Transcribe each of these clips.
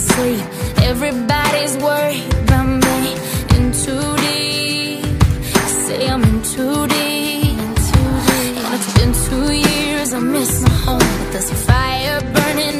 chasing sleep. Everybody's worried about me. In too deep. Say I'm in too deep. And it's been two years, I miss my home. But there's a fire burning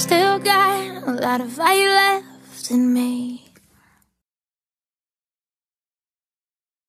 still got a lot of fight left in me.